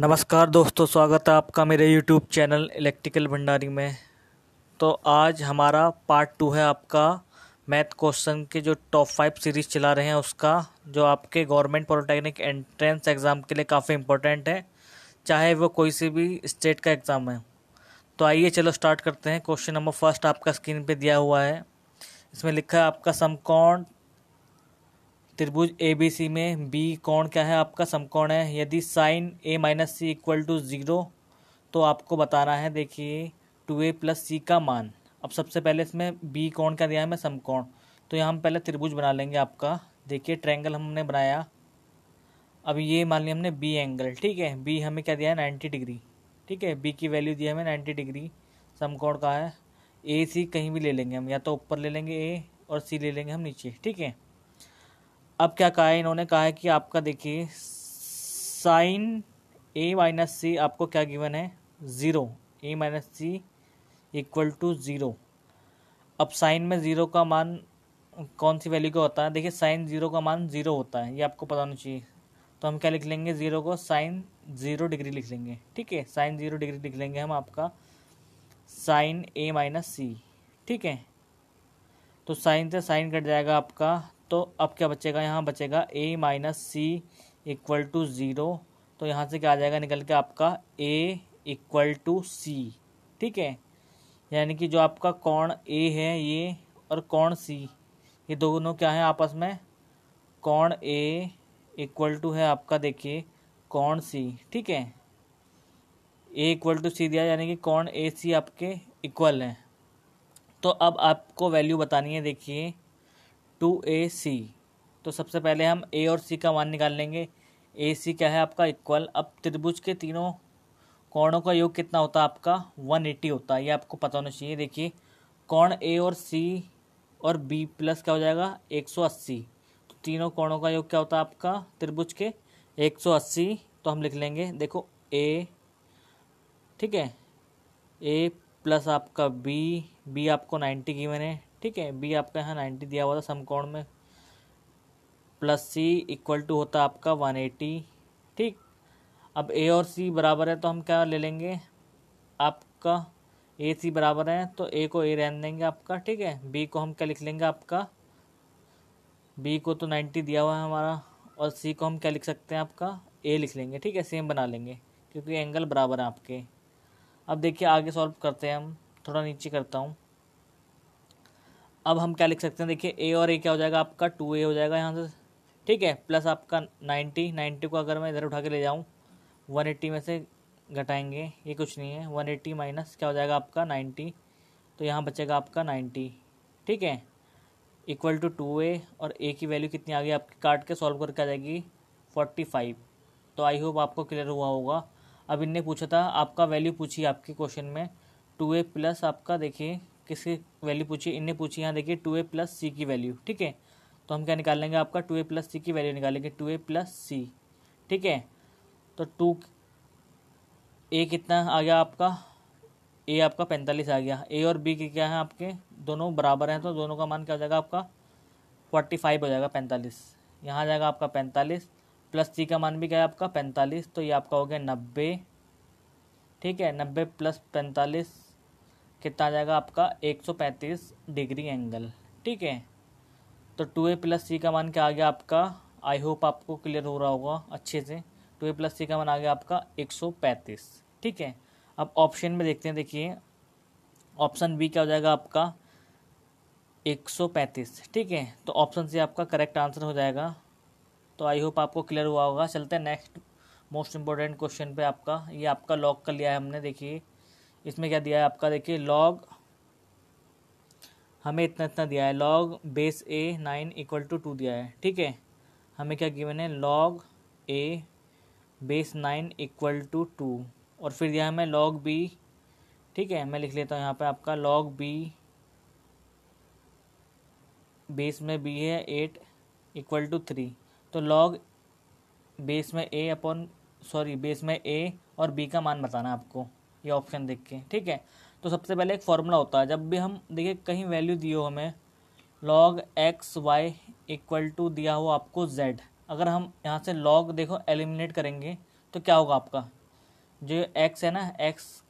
नमस्कार दोस्तों, स्वागत है आपका मेरे यूट्यूब चैनल इलेक्ट्रिकल भंडारी में। तो आज हमारा पार्ट टू है आपका मैथ क्वेश्चन के जो टॉप फाइव सीरीज़ चला रहे हैं उसका, जो आपके गवर्नमेंट पॉलिटेक्निक एंट्रेंस एग्ज़ाम के लिए काफ़ी इंपॉर्टेंट है, चाहे वो कोई सी भी स्टेट का एग्ज़ाम है। तो आइए चलो स्टार्ट करते हैं। क्वेश्चन नंबर फ़र्स्ट आपका स्क्रीन पे दिया हुआ है। इसमें लिखा है, आपका समकोण त्रिभुज ए बी सी में बी कोण क्या है? आपका समकोण है। यदि sine A minus C equal to zero तो आपको बताना है, देखिए टू ए प्लस सी का मान। अब सबसे पहले इसमें बी कोण क्या दिया है? मैं समकोण। तो यहाँ हम पहले त्रिभुज बना लेंगे आपका। देखिए ट्रैंगल हमने बनाया। अब ये मान लिया हमने बी एंगल ठीक है? बी हमें क्या दिया है? नाइन्टी डिग्री ठीक है? बी की वैल्यू दी हमें नाइन्टी डिग्री समकोण का है। ए सी कहीं भी ले लेंगे हम। या तो ऊपर ले लेंगे ए और सी ले लेंगे हम नीचे। ठीक है? अब क्या कहा है? इन्होंने कहा है कि आपका देखिए, साइन ए माइनस सी आपको क्या गिवन है? Zero A minus C equal to zero अब साइन में ज़ीरो का मान कौन सी वैल्यू का होता है? देखिए, साइन ज़ीरो का मान ज़ीरो होता है। ये आपको पता होना चाहिए। तो हम क्या लिख लेंगे? ज़ीरो को साइन ज़ीरो डिग्री लिख लेंगे। ठीक है? साइन ज़ीरो डिग्री लिख लेंगे हम आपका। साइन ए माइनस सी ठीक है? तो साइन से साइन कट जाएगा आपका तो अब क्या बचेगा? यहाँ बचेगा A minus C equal to zero तो यहाँ से क्या आ जाएगा? निकल के आपका ए इक्वल टू सी ठीक है? यानी कि जो आपका कौन ए है ये और कौन सी ये दोनों क्या है आपस में? कौन ए इक्वल टू है आपका, देखिए कौन सी ठीक है? ए इक्वल टू सी दिया, यानी कि कौन ए सी आपके इक्वल हैं। तो अब आपको वैल्यू बतानी है, देखिए। Two A C. तो सबसे पहले हम ए और सी का मान निकाल लेंगे। ए सी क्या है आपका? इक्वल। अब त्रिभुज के तीनों कोणों का योग कितना होता है आपका? वन एट्टी होता है। ये आपको पता होना चाहिए। देखिए कौन ए और सी और बी प्लस क्या हो जाएगा? एक सौ अस्सी। तो तीनों कोणों का योग क्या होता है आपका? त्रिभुज के एक सौ अस्सी। तो हम लिख लेंगे, देखो, ए, ठीक है? ए प्लस आपका बी। बी आपको नाइन्टी की मैंने ठीक है बी आपका यहाँ नाइन्टी दिया हुआ था समकोण में प्लस सी इक्वल टू होता आपका वन एटी ठीक। अब ए और सी बराबर है तो हम क्या ले लेंगे? आपका ए सी बराबर है तो ए को ए रहने देंगे आपका, ठीक है। बी को हम क्या लिख लेंगे आपका? बी को तो नाइन्टी दिया हुआ है हमारा, और सी को हम क्या लिख सकते हैं आपका? ए लिख लेंगे, ठीक है सेम बना लेंगे, क्योंकि एंगल बराबर है आपके। अब देखिए आगे सॉल्व करते हैं हम, थोड़ा नीचे करता हूँ। अब हम क्या लिख सकते हैं? देखिए ए और ए क्या हो जाएगा? आपका टू ए हो जाएगा यहाँ से। ठीक है? प्लस आपका नाइन्टी नाइन्टी को अगर मैं इधर उठा के ले जाऊँ वन एट्टी में से घटाएँगे। ये कुछ नहीं है। वन एट्टी माइनस क्या हो जाएगा आपका? नाइन्टी तो यहाँ बचेगा आपका नाइन्टी ठीक है? इक्वल टू टू ए और ए की वैल्यू कितनी आ गई? आपकी काट के सॉल्व करके आ जाएगी फोर्टी फाइव तो आई होप आपको क्लियर हुआ होगा। अब इनने पूछा था, आपका वैल्यू पूछी आपके क्वेश्चन में। टू ए प्लस आपका, देखिए किसकी वैल्यू पूछी, इनने पूछी, यहाँ देखिए टू ए प्लस सी की वैल्यू ठीक है? तो हम क्या निकाल लेंगे आपका टू ए प्लस सी की वैल्यू निकालेंगे टू ए प्लस सी ठीक है? तो टू ए कितना आ गया आपका? ए आपका पैंतालीस आ गया। ए और बी के क्या है आपके? दोनों बराबर हैं तो दोनों का मान क्या हो जाएगा आपका? फोर्टी फाइव हो जाएगा पैंतालीस। यहाँ आ जाएगा आपका पैंतालीस प्लस सी का मान भी क्या है आपका? पैंतालीस तो ये आपका हो गया नब्बे, ठीक है? नब्बे प्लस पैंतालीस कितना आ जाएगा आपका? 135 डिग्री एंगल। ठीक है? तो टू ए प्लस सी का मान क्या आ गया आपका? आई होप आपको क्लियर हो रहा होगा अच्छे से। टू ए प्लस सी का मान आ गया आपका 135 ठीक है? अब ऑप्शन में देखते हैं, देखिए। ऑप्शन बी क्या हो जाएगा आपका? 135 ठीक है? तो ऑप्शन सी आपका करेक्ट आंसर हो जाएगा। तो आई होप आपको क्लियर हुआ होगा। चलते हैं नेक्स्ट मोस्ट इंपॉर्टेंट क्वेश्चन पे आपका। ये आपका लॉक कर लिया है हमने, देखिए। इसमें क्या दिया है आपका? देखिए लॉग हमें इतना इतना दिया है। Log base A nine equal to two दिया है। ठीक है? हमें क्या गिवन है? Log A base nine equal to two और फिर दिया हमें लॉग बी ठीक है? मैं लिख लेता हूँ यहाँ पे आपका। लॉग बी बेस में बी है एट इक्वल टू थ्री तो लॉग बेस में ए अपॉन सॉरी बेस में ए और बी का मान बताना आपको। ये ऑप्शन देख के, ठीक है? तो सबसे पहले एक फॉर्मूला होता है, जब भी हम, देखिए, कहीं वैल्यू दी हो हमें log X Y equal to दिया हो आपको जेड अगर हम यहाँ से लॉग देखो एलिमिनेट करेंगे तो क्या होगा आपका? जो एक्स है ना एक्स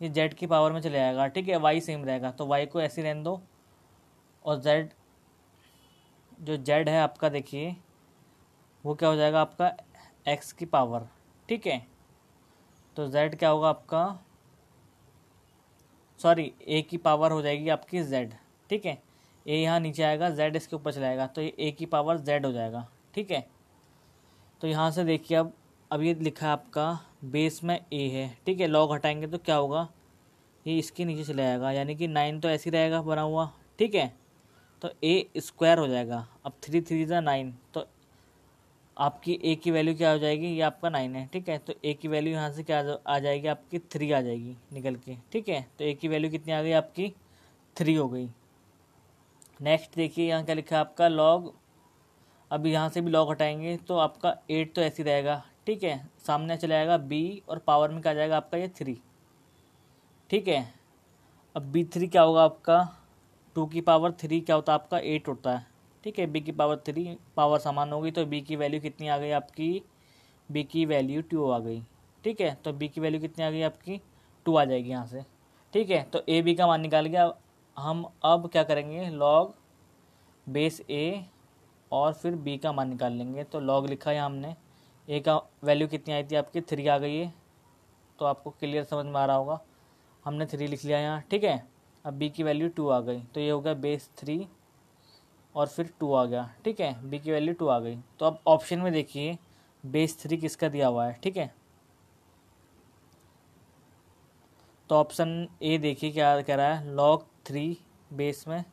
ये जेड की पावर में चले जाएगा ठीक है? वाई सेम रहेगा तो वाई को ऐसे रहने दो, और जेड जो जेड है आपका, देखिए, वो क्या हो जाएगा आपका एक्स की पावर ठीक है? तो जेड क्या होगा आपका? सॉरी ए की पावर हो जाएगी आपकी जेड ठीक है? ए यहाँ नीचे आएगा जेड इसके ऊपर चलाएगा तो ये ए की पावर जेड हो जाएगा, ठीक है? तो यहाँ से देखिए अब अब ये लिखा है आपका बेस में ए है, ठीक है? लॉग हटाएँगे तो क्या होगा? ये इसके नीचे चले जाएगा, यानी कि नाइन तो ऐसे ही रहेगा, बना हुआ, ठीक है? तो ए स्क्वायर हो जाएगा, अब थ्री थ्री ज़ा नाइन तो आपकी ए की वैल्यू क्या हो जाएगी? ये आपका नाइन है, ठीक है? तो ए की वैल्यू यहाँ से क्या आ जाएगी? आपकी थ्री आ जाएगी निकल के, ठीक है? तो ए की वैल्यू कितनी आ गई? आपकी थ्री हो गई। नेक्स्ट देखिए, यहाँ क्या लिखा है? आपका लॉग अब यहाँ से भी लॉग हटाएँगे तो आपका एट तो ऐसे रहेगा, ठीक है? सामने चले आएगा बी और पावर में क्या जाएगा? आपका ये थ्री ठीक है? अब बी थ्री क्या होगा आपका? टू की पावर थ्री क्या होता है? आपका एट होता है। ठीक है बी की पावर थ्री पावर समान होगी तो बी की वैल्यू कितनी आ गई आपकी? बी की वैल्यू टू आ गई। ठीक है तो बी की वैल्यू कितनी आ गई आपकी? टू आ जाएगी यहाँ से। ठीक है तो ए बी का मान निकाल गया हम अब क्या करेंगे? लॉग बेस ए और फिर बी का मान निकाल लेंगे। तो लॉग लिखा है हमने। ए का वैल्यू कितनी आई थी आपकी? थ्री आ गई है। तो आपको क्लियर समझ में आ रहा होगा। हमने थ्री लिख लिया यहाँ। ठीक है, अब बी की वैल्यू टू आ गई। तो ये हो गया बेस थ्री और फिर टू आ गया। ठीक है? बी की वैल्यू टू आ गई। तो अब ऑप्शन में देखिए बेस थ्री किसका दिया हुआ है? ठीक है? तो ऑप्शन ए देखिए क्या कह रहा है। लॉग थ्री बेस में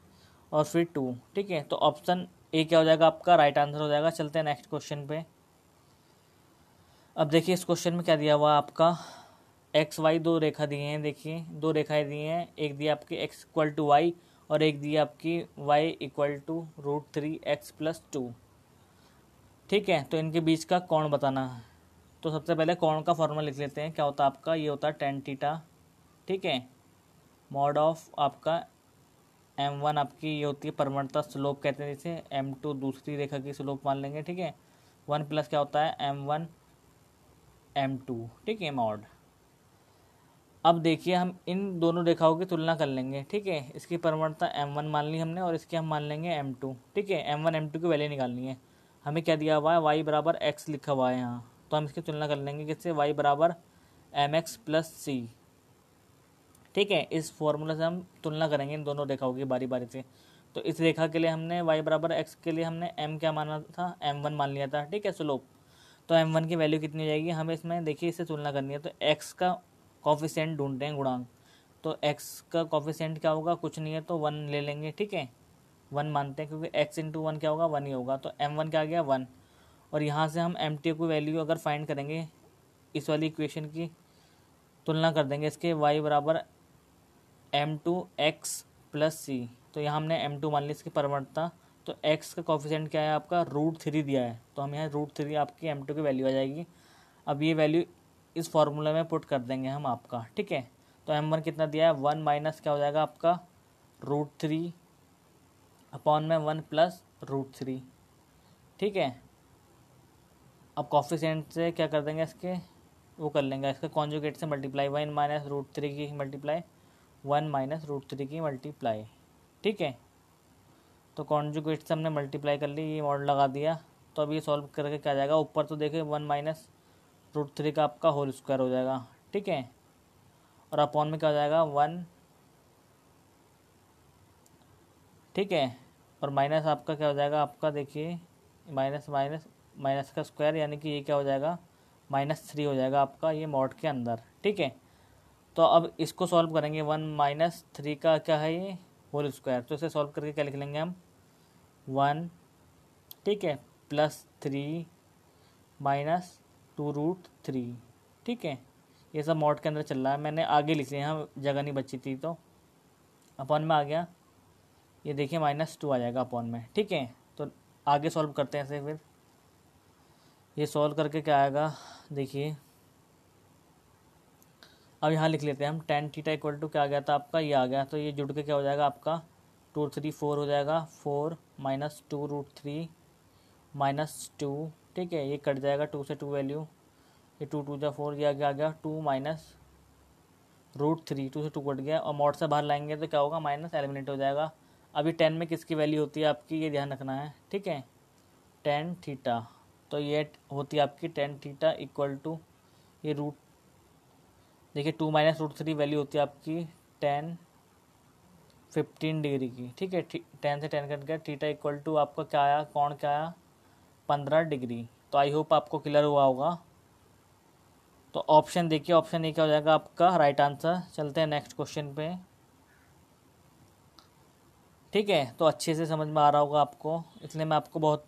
और फिर टू ठीक है? तो ऑप्शन ए क्या हो जाएगा? आपका राइट आंसर हो जाएगा। चलते हैं नेक्स्ट क्वेश्चन पे। अब देखिए, इस क्वेश्चन में क्या दिया हुआ है आपका? एक्स वाई दो रेखा दिए हैं। देखिए, दो रेखाएँ दी हैं। एक दी आपकी एक्स इक्वल टू वाई और एक दी आपकी Y equal to root three X plus two ठीक है तो इनके बीच का कौन बताना है। तो सबसे पहले कौन का फॉर्मूला लिख लेते हैं, क्या होता है आपका? ये होता है टेन टीटा ठीक है मॉड ऑफ़ आपका एम वन आपकी ये होती है परमणता स्लोप कहते हैं जैसे एम टू दूसरी रेखा की स्लोप मान लेंगे, ठीक है। वन प्लस क्या होता है? एम वन एम टू ठीक है मॉड अब देखिए हम इन दोनों रेखाओं की तुलना कर लेंगे, ठीक है? इसकी परमणता एम वन मान ली हमने और इसकी हम मान लेंगे एम टू ठीक है? एम वन एम टू की वैल्यू निकालनी है। हमें क्या दिया हुआ है? वाई बराबर एक्स लिखा हुआ है यहाँ। तो हम इसकी तुलना कर लेंगे किससे? वाई बराबर एम एक्स प्लस सी ठीक है? इस फॉर्मूला से हम तुलना करेंगे इन दोनों रेखाओं की बारी बारी से। तो इस रेखा के लिए हमने वाई बराबर एक्स के लिए हमने एम क्या माना था? एम वन मान लिया था, ठीक है? स्लोप तो एम वन की वैल्यू कितनी हो जाएगी? हमें इसमें देखिए, इससे तुलना करनी है। तो एक्स का कॉफिशेंट ढूंढते हैं गुणांक। तो एक्स का कॉफिशेंट क्या होगा? कुछ नहीं है तो वन ले लेंगे, ठीक है? वन मानते हैं क्योंकि एक्स इंटू वन क्या होगा? वन ही होगा। तो एम वन क्या आ गया? वन। और यहाँ से हम एम टी की वैल्यू अगर फाइंड करेंगे, इस वाली इक्वेशन की, तुलना कर देंगे इसके वाई बराबर M two X plus C तो यहाँ हमने एम टू मान ली इसकी परमणता तो एक्स का कॉफिशेंट क्या है आपका? रूट थ्री दिया है। तो हम यहाँ रूट थ्री आपकी एम टू की वैल्यू आ जाएगी। अब ये वैल्यू इस फॉर्मूले में पुट कर देंगे हम आपका, ठीक है? तो एम वन कितना दिया है? वन माइनस क्या हो जाएगा आपका? रूट थ्री अपॉन में वन प्लस रूट थ्री ठीक है? अब कॉफिशेंट से क्या कर देंगे इसके? वो कर लेंगे इसके कॉन्जुगेट से multiply one minus root three की multiply one minus root three की मल्टीप्लाई ठीक है? तो कॉन्जुगेट से हमने मल्टीप्लाई कर ली, ये मॉडल लगा दिया। तो अब ये सॉल्व करके क्या जाएगा? ऊपर तो देखिए वन माइनस रूट थ्री का आपका होल स्क्वायर हो जाएगा, ठीक है? और अपॉन में क्या हो जाएगा? वन ठीक है? और माइनस आपका क्या हो जाएगा? आपका देखिए माइनस माइनस माइनस का स्क्वायर यानी कि ये क्या हो जाएगा? माइनस थ्री हो जाएगा आपका ये मॉड के अंदर, ठीक है? तो अब इसको सॉल्व करेंगे वन माइनस थ्री का क्या है ये? होल स्क्वायर तो इसे सॉल्व करके क्या लिख लेंगे हम? वन ठीक है? Plus three minus two root three, ठीक है? ये सब मॉड के अंदर चल रहा है। मैंने आगे लिखे यहाँ जगह नहीं बची थी तो। अपॉन में आ गया। ये देखिए माइनस टू आ जाएगा अपॉन में, ठीक है? तो आगे सॉल्व करते हैं ऐसे फिर। ये सॉल्व करके क्या आएगा? देखिए। अब यहाँ लिख लेते हैं हम। टेन थीटा इक्वल टू क्या आ गया था आपका? ये आ गया। तो ये जुड़ के क्या हो जाएगा आपका? टू थ्री फोर हो जाएगा। Four minus two root three minus two ठीक है, ये कट जाएगा टू से टू वैल्यू ये टू टू जा फोर ये आ गया two minus root three two से टू कट गया, और मॉड से बाहर लाएँगे तो क्या होगा माइनस एलिमिनेट हो जाएगा। अभी टेन में किसकी वैल्यू होती है आपकी, ये ध्यान रखना है, ठीक है? टेन थीटा तो ये होती है आपकी टेन थीटा इक्वल टू ये रूट देखिए two minus root three value होती है आपकी टेन फिफ्टीन डिग्री की, ठीक है? टेन से टेन कट गया थीटा इक्वल टू आपका क्या आया, कौन क्या आया? पंद्रह डिग्री। तो आई होप आपको क्लियर हुआ होगा। तो ऑप्शन देखिए ऑप्शन ए क्या हो जाएगा आपका राइट आंसर चलते हैं नेक्स्ट क्वेश्चन पे। ठीक है तो अच्छे से समझ में आ रहा होगा आपको। इसलिए मैं आपको बहुत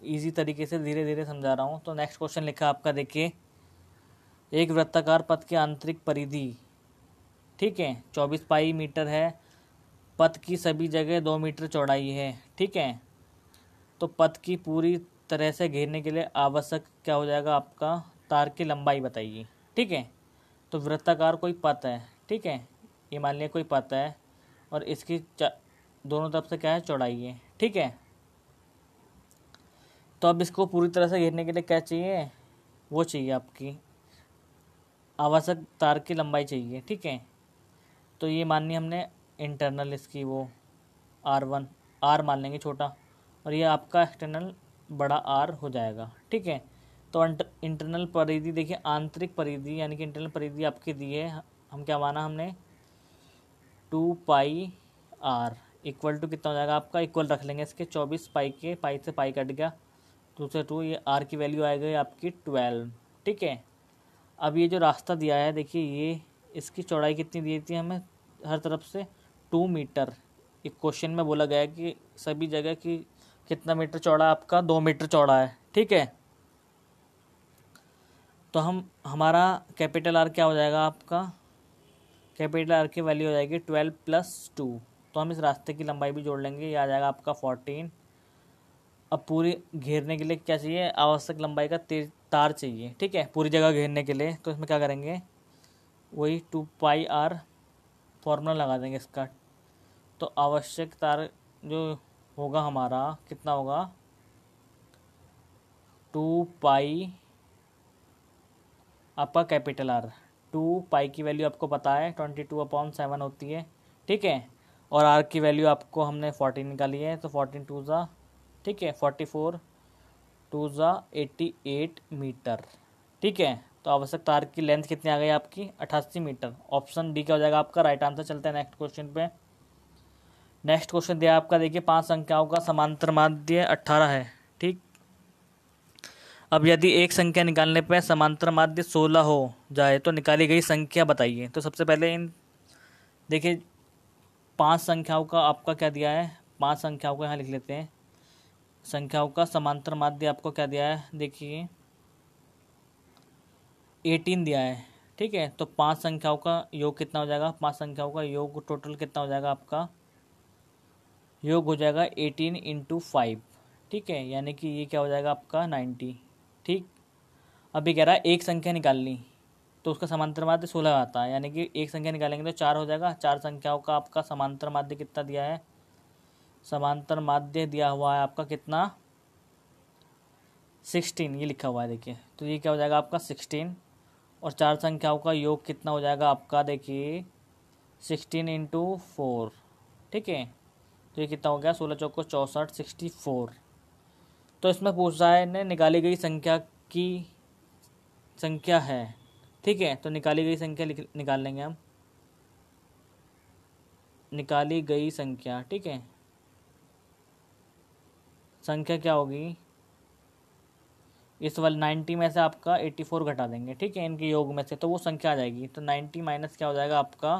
इजी तरीके से धीरे धीरे समझा रहा हूँ। तो नेक्स्ट क्वेश्चन लिखा आपका, देखिए। एक वृत्ताकार पथ की आंतरिक परिधि। ठीक है, चौबीस पाई मीटर है। पथ की सभी जगह दो मीटर चौड़ाई है। ठीक है तो पथ की पूरी तरह से घेरने के लिए आवश्यक क्या हो जाएगा आपका? तार की लंबाई बताइए। ठीक है? तो वृत्ताकार कोई पथ है। ठीक है? ये मान लिया कोई पथ है। और इसकी दोनों तरफ़ से क्या है? चौड़ाई है। ठीक है? तो अब इसको पूरी तरह से घेरने के लिए क्या चाहिए? वो चाहिए आपकी। आवश्यक तार की लंबाई चाहिए। ठीक है? तो ये माननी हमने इंटरनल इसकी वो आर वन आर मान लेंगे छोटा। और ये आपका एक्सटर्नल बड़ा आर हो जाएगा, ठीक है? तो इंटरनल परिधि देखिए, आंतरिक परिधि, यानी कि इंटरनल परिधि आपकी दी है, हम क्या माना हमने? Two pi R equal to कितना हो जाएगा आपका? इक्वल रख लेंगे इसके, चौबीस पाई के, पाई से पाई कट गया टू से टू, ये आर की वैल्यू आएगी आपकी ट्वेल्व ठीक है? अब ये जो रास्ता दिया है, देखिए ये, इसकी चौड़ाई कितनी दी थी हमें, हर तरफ़ से? टू मीटर, एक क्वेश्चन में बोला गया है कि सभी जगह की कितना मीटर चौड़ा आपका? दो मीटर चौड़ा है, ठीक है? तो हम, हमारा कैपिटल आर क्या हो जाएगा आपका? कैपिटल आर की वैल्यू हो जाएगी ट्वेल्व प्लस टू। तो हम इस रास्ते की लंबाई भी जोड़ लेंगे, ये आ जाएगा आपका फोर्टीन। अब पूरी घेरने के लिए क्या चाहिए? आवश्यक लंबाई का तार चाहिए, ठीक है? पूरी जगह घेरने के लिए। तो इसमें क्या करेंगे? वही टू पाई आर फॉर्मूला लगा देंगे इसका। तो आवश्यक तार जो होगा हमारा, कितना होगा? टू पाई आपका कैपिटल आर। टू पाई की वैल्यू आपको पता है, ट्वेंटी टू अपॉन सेवन होती है, ठीक है? और आर की वैल्यू आपको हमने फोर्टीन निकाली है तो फोर्टीन टू ज़ा, ठीक है? फोर्टी फोर टू ज़ा एट्टी एट मीटर, ठीक है? तो आवश्यक तार की लेंथ कितनी आ गई आपकी? अठासी मीटर। ऑप्शन डी क्या हो जाएगा आपका? राइट आंसर चलते हैं नेक्स्ट क्वेश्चन पे। नेक्स्ट क्वेश्चन दिया आपका, देखिए, पाँच संख्याओं का समांतर माध्य अट्ठारह है, ठीक? अब यदि एक संख्या निकालने पर समांतर माध्य सोलह हो जाए तो निकाली गई संख्या बताइए। तो सबसे पहले इन, देखिए, पाँच संख्याओं का आपका क्या दिया है? पाँच संख्याओं को यहाँ लिख लेते हैं। संख्याओं का समांतर माध्य आपको क्या दिया है? देखिए, एटीन दिया है, ठीक है? तो पाँच संख्याओं का योग कितना हो जाएगा? पाँच संख्याओं का योग टोटल कितना हो जाएगा आपका? योग हो जाएगा एटीन इंटू फाइव ठीक है? यानी कि ये क्या हो जाएगा आपका नाइन्टी, ठीक? अभी कह रहा है एक संख्या निकालनी तो उसका समांतर माध्य सोलह आता है, यानी कि एक संख्या निकालेंगे तो चार हो जाएगा। चार संख्याओं का आपका समांतर माध्य कितना दिया है? समांतर माध्य दिया हुआ है आपका कितना? सिक्सटीन, ये लिखा हुआ है, देखिए। तो ये क्या हो जाएगा आपका सिक्सटीन, और चार संख्याओं का योग कितना हो जाएगा आपका, देखिए, सिक्सटीन इंटू फोर ठीक है? तो ये कितना हो गया? सोलह चौको चौंसठ सिक्सटी फोर तो इसमें पूछ रहा है ने निकाली गई संख्या की संख्या है। ठीक है तो निकाली गई संख्या निकाल लेंगे हम। निकाली गई संख्या, ठीक है। संख्या क्या होगी? इस वाले नाइन्टी में से आपका एट्टी फोर घटा देंगे, ठीक है, इनके योग में से तो वो संख्या आ जाएगी। तो नाइन्टी माइनस क्या हो जाएगा आपका?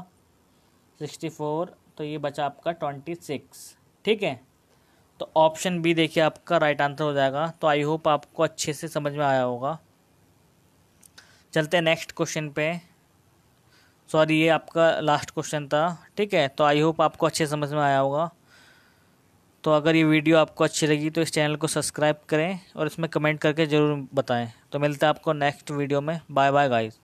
सिक्सटी फोर तो ये बचा आपका ट्वेंटी सिक्स। ठीक है? तो ऑप्शन बी देखिए, आपका राइट आंसर हो जाएगा। तो आई होप आपको अच्छे से समझ में आया होगा। चलते हैं नेक्स्ट क्वेश्चन पे। सॉरी ये आपका लास्ट क्वेश्चन था। ठीक है? तो आई होप आपको अच्छे समझ में आया होगा। तो अगर ये वीडियो आपको अच्छी लगी तो इस चैनल को सब्सक्राइब करें और इसमें कमेंट करके ज़रूर बताएँ। तो मिलता है आपको नेक्स्ट वीडियो में। Bye bye guys